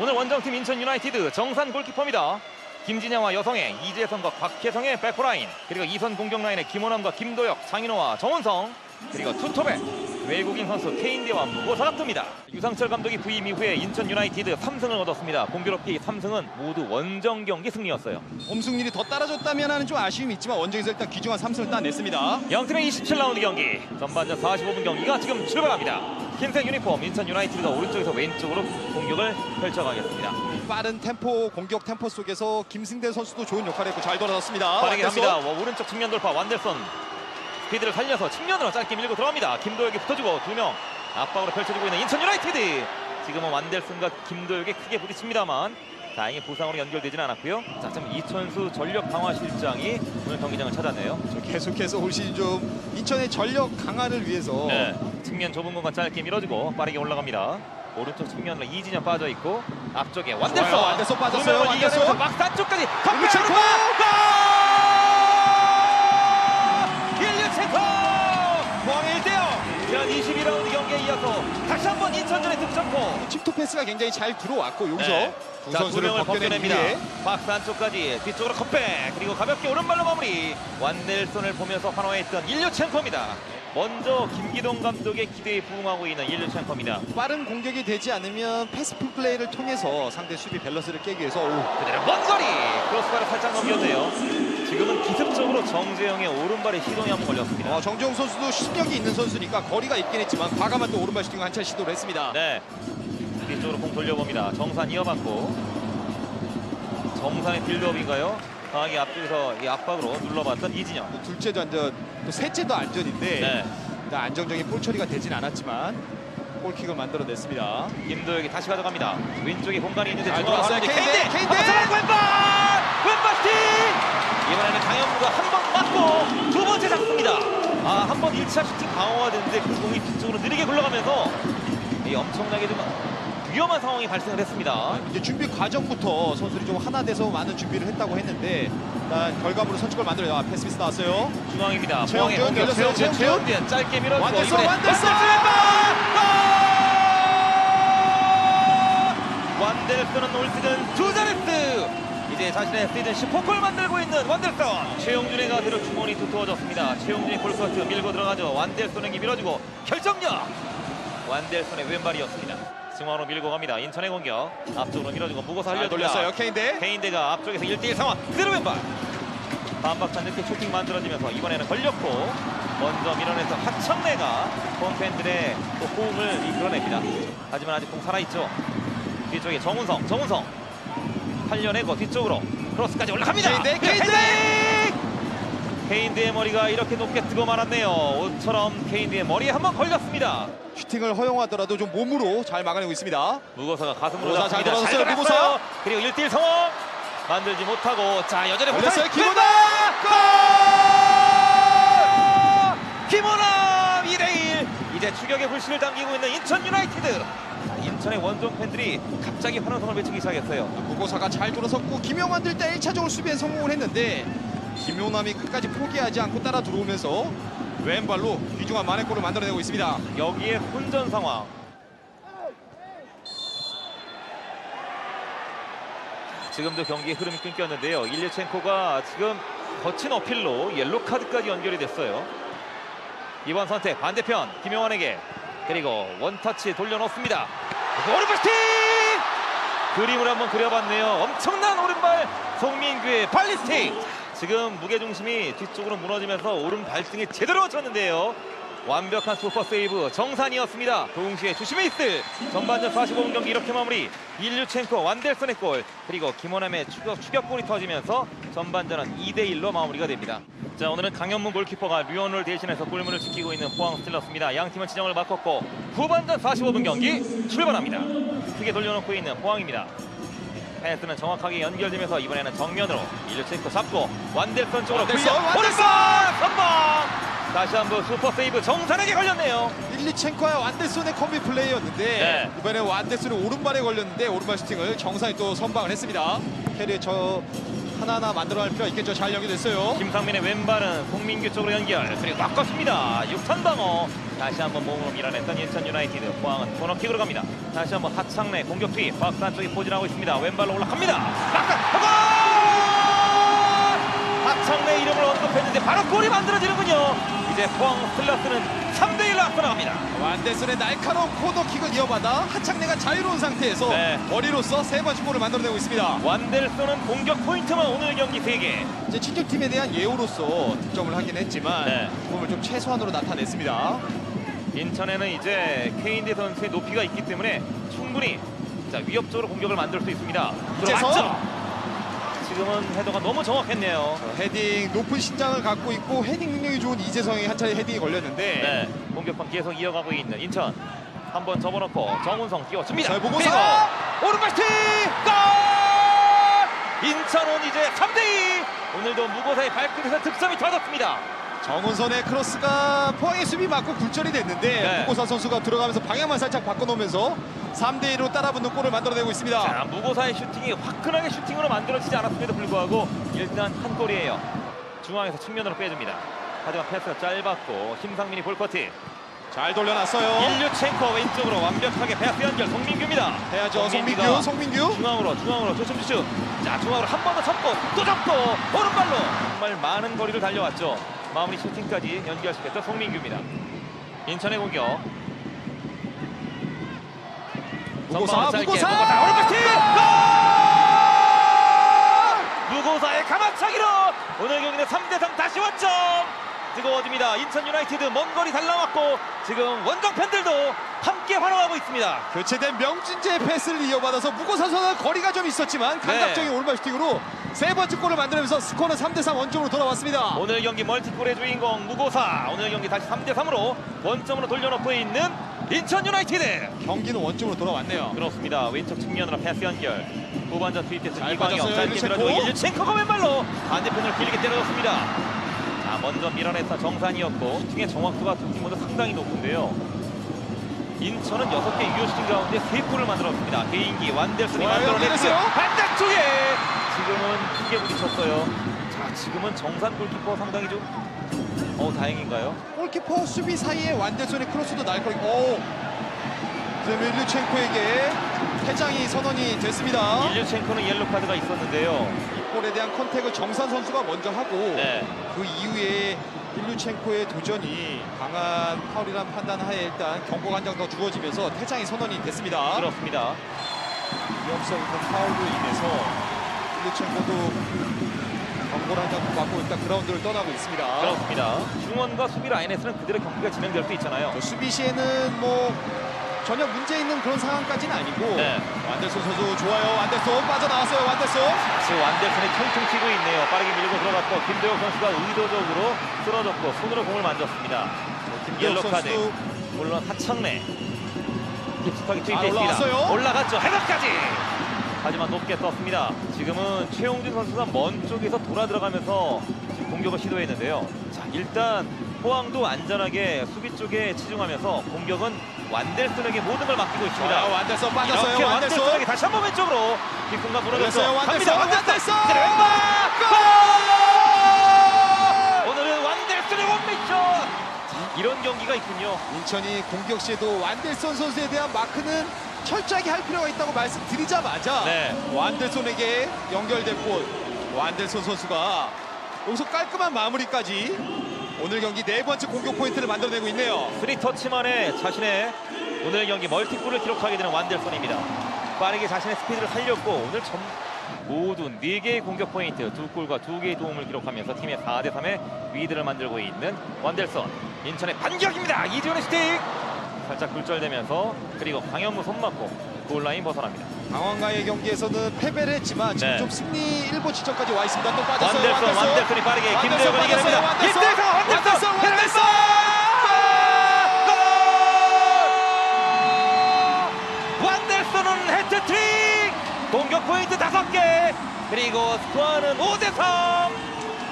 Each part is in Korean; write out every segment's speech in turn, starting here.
오늘 원정팀 인천 유나이티드 정산 골키퍼입니다. 김진야와 여성의 이재성과 곽해성의 백포 라인 그리고 이선 공격 라인의 김호남과 김도혁, 장윤호와 정은성 그리고 투톱에 외국인 선수 케힌데와 무고사가 뜹니다. 유상철 감독이 부임 이후에 인천 유나이티드 3승을 얻었습니다. 공교롭게 이 3승은 모두 원정 경기 승리였어요. 홈 승률이 더 따라줬다면 하는 좀 아쉬움이 있지만 원정에서 일단 귀중한 3승을 따냈습니다. 양팀의 27라운드 경기 전반전 45분 경기가 지금 출발합니다. 흰색 유니폼 인천 유나이티드가 오른쪽에서 왼쪽으로 공격을 펼쳐가겠습니다. 빠른 템포 공격 템포 속에서 김승대 선수도 좋은 역할을 했고 잘 돌아섰습니다. 빠르게. 와, 오른쪽 측면 돌파 완델선 스피드를 살려서 측면으로 짧게 밀고 들어갑니다. 김도혁이 붙어주고 두 명 압박으로 펼쳐주고 있는 인천 유나이티드 지금은 완델슨과 김도혁이 크게 부딪힙니다만 다행히 부상으로 연결되지는 않았고요. 자, 지금 이천수 전력 강화 실장이 오늘 경기장을 찾았네요. 계속해서 올 시즌 좀 인천의 전력 강화를 위해서 네. 측면 좁은 공간 짧게 밀어주고 빠르게 올라갑니다. 오른쪽 측면으로 이진영 빠져 있고 앞쪽에 좋아요, 완델선 빠졌어요. 이겨내면서 막스 안쪽까지 일루첸 한번 인천전의 득점포 칩토 패스가 굉장히 잘 들어왔고 여기서 네. 두 자, 두 선수를 명을 벗겨낸 벗겨냅니다. 뒤에 박스 안쪽까지 뒤쪽으로 cutback 그리고 가볍게 오른발로 마무리 완델손을 보면서 환호했던 일류첸코입니다. 먼저 김기동 감독의 기대에 부응하고 있는 일류첸코입니다. 빠른 공격이 되지 않으면 패스 플레이를 통해서 상대 수비 밸런스를 깨기 위해서 오, 그대로 먼 거리 크로스바를 살짝 넘겼네요. 지금은 기습적으로 정재용의 오른발에 시동이 한번 걸렸습니다. 어, 정재용 선수도 실력이 있는 선수니까 거리가 있긴 했지만 과감한 또 오른발 슈팅을 한차례 시도를 했습니다. 네. 뒤쪽으로 공 돌려봅니다. 정산 이어받고 정산의 빌드업인가요? 강하게 앞쪽에서 이 압박으로 눌러봤던 이진영. 또 둘째도 안전, 또 셋째도 안전인데 네. 일단 안정적인 볼 처리가 되진 않았지만 골킥을 만들어냈습니다. 김도혁이 다시 가져갑니다. 왼쪽에 공간이 있는데 돌았어요. 가는데 케인데, 케인데! 왼발! 왼발 슈팅! 이번에는 강현무가 한 번 맞고 두 번째 잡습니다. 아, 한 번 1차 슈팅 강화가 됐는데 그 공이 뒤쪽으로 느리게 굴러가면서 이 엄청나게 좀 위험한 상황이 발생을 했습니다. 이제 준비 과정부터 선수들이 좀 하나 돼서 많은 준비를 했다고 했는데 일단 결과물로 선취골 만들어요. 아, 패스 미스 나왔어요. 중앙입니다. 최영준 열렸어요, 최영준, 짧게 밀어주고 이번에 완델son! 골! 완델슨은 올 시즌 두 자릿수 이제 자신의 시즌 10호골 만들고 있는 완델슨 최영준의 가드로 주머니 두터워졌습니다. 최영준이 골커트 밀고 들어가죠. 완델슨에게 밀어주고 결정력 완델슨의 왼발이었습니다. 중앙으로 밀고 갑니다. 인천의 공격 앞쪽으로 밀어주고 무거서 잘 흘려줍니다. 돌렸어요. 케인데. 케인대가 앞쪽에서 1대1 상황 그대로 왼발 반박탄 늦게 슈팅 만들어지면서 이번에는 걸렸고 먼저 밀어내서 하청래가 홈팬들의 또 호응을 이끌어냅니다 하지만 아직 공 살아있죠 뒤쪽에 정운성 정운성 살려내고 뒤쪽으로 크로스까지 올라갑니다 케인대, 그리고 케인대! 케인대의 머리가 이렇게 높게 뜨고 말았네요 옷처럼 케인대의 머리에 한번 걸렸습니다 슈팅을 허용하더라도 좀 몸으로 잘 막아내고 있습니다. 무고사가 가슴으로 무고사 잘 잡습니다. 들어갔어요, 들어갔어요. 그리고 1대1 상황 만들지 못하고 자 여전히 걸렸어요. 김호남! 골! 김호남 2대1 이제 추격의 불씨를 당기고 있는 인천 유나이티드 자, 인천의 원정 팬들이 갑자기 환호성을 외치기 시작했어요. 무고사가 잘 돌아섰고 김영환 들때 1차적으로 수비에 성공을 했는데 김용남이 끝까지 포기하지 않고 따라 들어오면서 왼발로 귀중한 만회골을 만들어내고 있습니다. 여기에 혼전 상황. 지금도 경기의 흐름이 끊겼는데요. 일류첸코가 지금 거친 어필로 옐로 카드까지 연결이 됐어요. 이번 선택 반대편 김용환에게 그리고 원터치 돌려놓습니다. 오른발 슈팅 그림을 한번 그려봤네요. 엄청난 오른발 송민규의 발리스틱! 지금 무게중심이 뒤쪽으로 무너지면서 오른 발등에 제대로 쳤는데요 완벽한 슈퍼 세이브 정산이었습니다. 동시에 있을 전반전 45분 경기 이렇게 마무리. 일류첸코 완델손의 골 그리고 김호남의 추격, 추격골이 터지면서 전반전은 2대1로 마무리가 됩니다. 자 오늘은 강현무 골키퍼가 류원우를 대신해서 골문을 지키고 있는 포항 스틸러스입니다. 양 팀은 진영을 바꿨고 후반전 45분 경기 출발합니다. 크게 돌려놓고 있는 포항입니다. 패스는 정확하게 연결되면서 이번에는 정면으로 일류첸코 잡고 완델슨 쪽으로 완델슨, 완델슨! 오른발 선방 다시 한번 슈퍼 세이브 정산에게 걸렸네요. 일류첸코와 완델손의 콤비 플레이였는데 네. 이번에 완델손의 오른발에 걸렸는데 오른발 슈팅을 정산이 또 선방을 했습니다. 캐리 저 하나하나 만들어갈 필요가 있겠죠. 잘 연결됐어요. 심상민의 왼발은 송민규 쪽으로 연결 그리고 바꿨습니다. 육탄 방어 다시 한번 몸으로 밀어냈던 인천 유나이티드 포항은 코너킥으로 갑니다. 다시 한번 하창래 공격 투입 박산 쪽이 포진하고 있습니다. 왼발로 올라갑니다. 박산 골! 하창래 이름을 언급했는데 바로 골이 만들어지는군요. 이제 포항 슬러스는 3대1로 앞서 나갑니다. 완델슨의 날카로운 코너킥을 이어받아 하창래가 자유로운 상태에서 네. 머리로서 세 번째 골을 만들어내고 있습니다. 완델소는 공격 포인트만 오늘 경기 3개. 이제 친척팀에 대한 예우로서 득점을 하긴 했지만 네. 부분을 좀 최소한으로 나타냈습니다. 인천에는 이제 케힌데 선수의 높이가 있기 때문에 충분히 자, 위협적으로 공격을 만들 수 있습니다. 이재성! 지금은 헤더가 너무 정확했네요. 헤딩 높은 신장을 갖고 있고 헤딩 능력이 좋은 이재성이 한 차례 헤딩이 걸렸는데 네, 공격권 계속 이어가고 있는 인천. 한 번 접어놓고 정훈성 띄워줍니다. 잘 보고 그리고 서! 오른발 슈팅! 골! 인천은 이제 3대2. 오늘도 무고사의 발끝에서 득점이 터졌습니다. 정훈성의 크로스가 포항의 수비 맞고 굴절이 됐는데 네. 무고사 선수가 들어가면서 방향만 살짝 바꿔놓으면서 3대 1로 따라붙는 골을 만들어내고 있습니다. 자, 무고사의 슈팅이 화끈하게 슈팅으로 만들어지지 않았음에도 불구하고 일단 한 골이에요. 중앙에서 측면으로 빼줍니다. 하지만 패스가 짧았고 심상민이 볼커트. 잘 돌려놨어요. 일류첸코 왼쪽으로 완벽하게 패스 연결 송민규입니다. 해야죠. 송민규, 송민규. 중앙으로 중앙으로 조심주슛. 자 중앙으로 한 번더 접고 또 접고 오른발로 정말 많은 거리를 달려왔죠. 마무리 슈팅까지 연결시켰던 송민규입니다. 인천의 공격. 무고사, 무고사! 무고사 오른발 슈팅! 골! 무고사의 감아차기로 오늘 경기는 3대3 다시 원점 뜨거워집니다. 인천 유나이티드 먼 거리 따라왔고 지금 원정 팬들도 함께 환호하고 있습니다. 교체된 명준재의 패스를 이어받아서 무고사 선수는 거리가 좀 있었지만 감각적인 오른발 슈팅으로 세 번째 골을 만들면서 스코어는 3대 3 원점으로 돌아왔습니다. 오늘 경기 멀티골의 주인공 무고사 오늘 경기 다시 3대3으로 원점으로 돌려놓고 있는 인천 유나이티드 경기는 원점으로 돌아왔네요. 그렇습니다. 왼쪽 측면으로 패스 연결 후반전 투입됐던 잘 이광혁 짧게. 밀어주고 일류첸코가 왼발로 반대편을 길게 때려줬습니다. 자 먼저 밀어냈던 정산이었고 슈팅의 정확도가 두팀 모두 상당히 높은데요. 인천은 6개 유효슈팅 가운데 3골을 만들었습니다. 개인기 완델슨이 만들어냈고요. 반대쪽에 지금은 크게 부딪혔어요. 자 지금은 정산 골키퍼 상당히 좀 어, 다행인가요? 골키퍼 수비 사이에 완델손의 크로스도 날카롭게 오! 밀류첸코에게 퇴장이 선언이 됐습니다. 일류첸코는 옐로 카드가 있었는데요. 이 골에 대한 컨택을 정산 선수가 먼저 하고 네. 그 이후에 일루첸코의 도전이 강한 파울이라는 판단 하에 일단 경고가 한 장 더 주어지면서 퇴장이 선언이 됐습니다. 그렇습니다. 위험성 있는 파울로 인해서 일루첸코도 경고를 한 장 받고 일단 그라운드를 떠나고 있습니다. 그렇습니다. 중원과 수비 라인에서는 그대로 경기가 진행될 수 있잖아요. 저 수비 시에는 뭐 전혀 문제 있는 그런 상황까지는 아니고 네. 완델손 선수 좋아요. 완델손 빠져나왔어요. 완델손. 지금 완델슨이 퉁퉁 튀고 있네요. 빠르게 밀고 들어갔고 김도혁 선수가 의도적으로 쓰러졌고 손으로 공을 만졌습니다. 김도혁 카드. 선수 물론 하창래 깊숙하게 아, 투입됐습니다. 올라왔어요? 올라갔죠. 헤더까지. 하지만 높게 떴습니다. 지금은 최용준 선수가 먼 쪽에서 돌아 들어가면서 공격을 시도했는데요. 자, 일단 포항도 안전하게 수비 쪽에 치중하면서 공격은 완델슨에게 모든 걸 맡기고 있습니다. 좋아요. 완델손 빠졌어요. 이렇게 완델손. 완델슨에게 다시 한 번 왼쪽으로 뒷공간 무너졌어. 걸렸어요. 완델손. 갑니다. 완델손. 그래, 왼발! 오늘은 완델슨의 원맨쇼. 이런 경기가 있군요. 인천이 공격 시에도 완델손 선수에 대한 마크는 철저하게 할 필요가 있다고 말씀드리자마자 네. 완델손에게 연결됐고 완델손 선수가 여기서 깔끔한 마무리까지 오늘 경기 네 번째 공격 포인트를 만들어내고 있네요. three touch만에 자신의 오늘 경기 멀티골을 기록하게 되는 완델손입니다. 빠르게 자신의 스피드를 살렸고 오늘 전 모두 4개의 공격 포인트, 두 골과 두 개의 도움을 기록하면서 팀의 4대 3의 리드를 만들고 있는 완델son. 인천의 반격입니다. 이지훈의 슈팅! 살짝 굴절되면서 그리고 강현무 손 맞고 골라인 벗어납니다. 강원과의 경기에서는 패배를 했지만 지금 네. 좀 승리 일보 지점까지 와 있습니다. 또 빠졌어요. 완델son, 완델슨이 빠르게 김대혁을. 이겨냅니다. 김대혁, 완델슨! 완델슨! 완델슨은 해트트릭! 공격 포인트 다섯 개 그리고 스코어는 5대3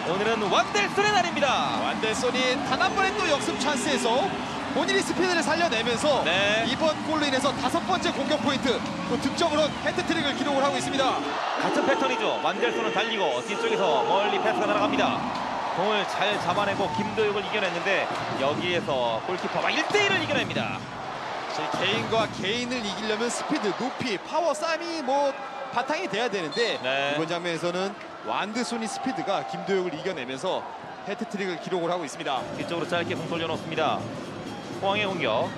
오늘은 완델슨의 날입니다. 완델손이 단 한 번의 또 역습 찬스에서 본인이 스피드를 살려내면서 네. 이번 골로 인해서 다섯 번째 공격 포인트 또 득점으로 해트트릭을 기록을 하고 있습니다. 같은 패턴이죠. 완델슨은 달리고 뒤쪽에서 멀리 패스가 날아갑니다. 공을 잘 잡아내고 김도혁을 이겨냈는데 여기에서 골키퍼가 1대1을 이겨냅니다. 개인과 개인을 이기려면 스피드, 높이, 파워 싸움이 뭐 바탕이 돼야 되는데 네. 이번 장면에서는 완델손의 스피드가 김도혁을 이겨내면서 해트트릭을 기록을 하고 있습니다. 뒤쪽으로 짧게 공 돌려놓습니다. 포항의 공격.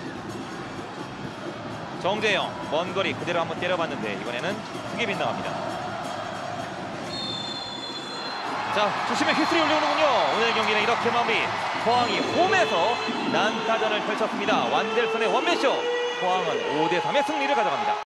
정재용 먼 거리 그대로 한번 때려봤는데 이번에는 크게 빗나갑니다. 자 조심해 휘슬이 올려오는군요. 오늘 경기는 이렇게 마무리. 포항이 홈에서 난타전을 펼쳤습니다. 완델슨의 원맨쇼. 포항은 5대3의 승리를 가져갑니다.